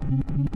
When